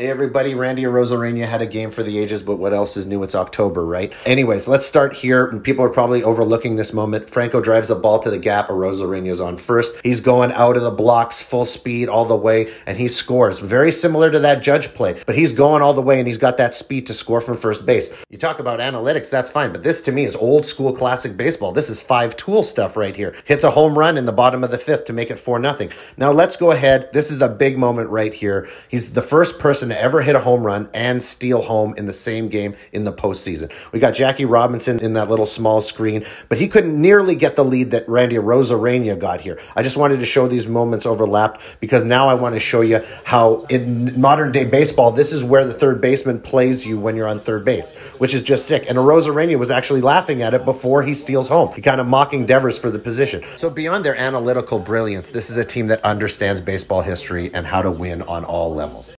Hey everybody, Randy Arozarena had a game for the ages, but what else is new? It's October, right? Anyways, let's start here. People are probably overlooking this moment. Franco drives a ball to the gap. is on first. He's going out of the blocks full speed all the way, and he scores. Very similar to that judge play, but he's going all the way and he's got that speed to score from first base. You talk about analytics, that's fine, but this to me is old school classic baseball. This is five tool stuff right here. Hits a home run in the bottom of the fifth to make it 4 nothing. Now let's go ahead. This is the big moment right here. He's the first person person to ever hit a home run and steal home in the same game in the postseason. We got Jackie Robinson in that little small screen, but he couldn't nearly get the lead that Randy Arozarena got here. I just wanted to show these moments overlapped because now I want to show you how in modern day baseball, this is where the third baseman plays you when you're on third base, which is just sick. And Arozarena was actually laughing at it before he steals home. He kind of mocking Devers for the position. So beyond their analytical brilliance, this is a team that understands baseball history and how to win on all levels.